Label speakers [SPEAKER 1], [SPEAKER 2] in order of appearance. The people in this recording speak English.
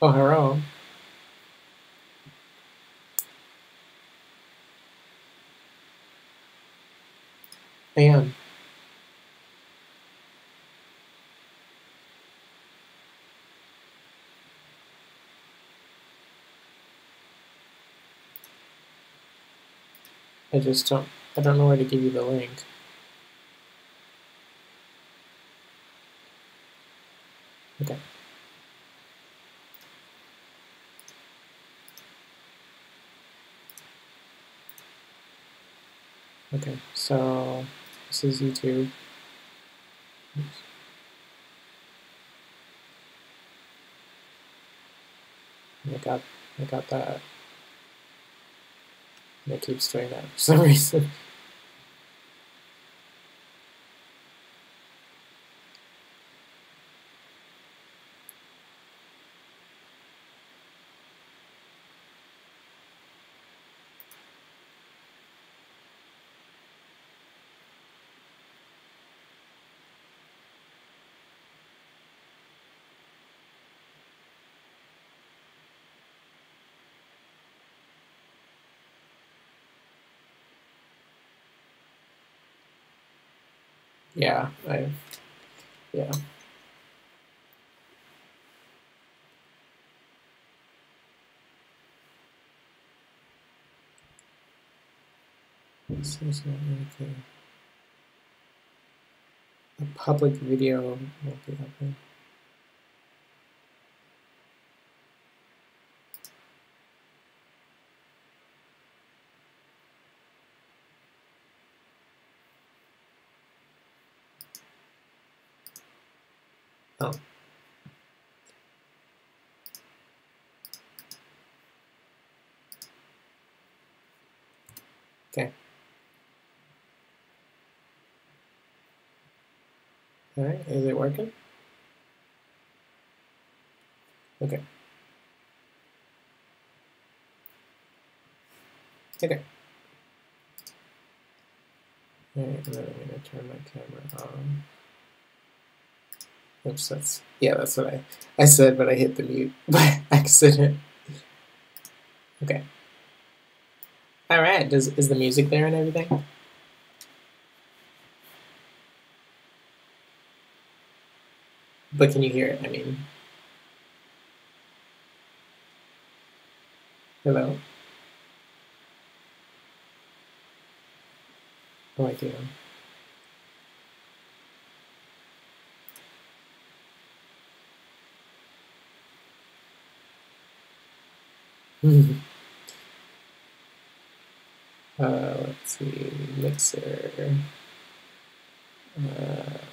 [SPEAKER 1] Oh, hello. Anne. I just don't, I don't know where to give you the link. Okay. Okay, so is YouTube. Oops. I got, I got that. And it keeps doing that for some reason. Yeah, I, yeah. This is not okay. A public video will be open. Oh. Okay. All right, is it working? Okay. Okay. Alright, and then I'm gonna turn my camera on. Oops, that's yeah, that's what I I said, but I hit the mute by accident. Okay. All right. Does is the music there and everything? But can you hear it? I mean, hello. I do. uh, let's see, mixer. Uh,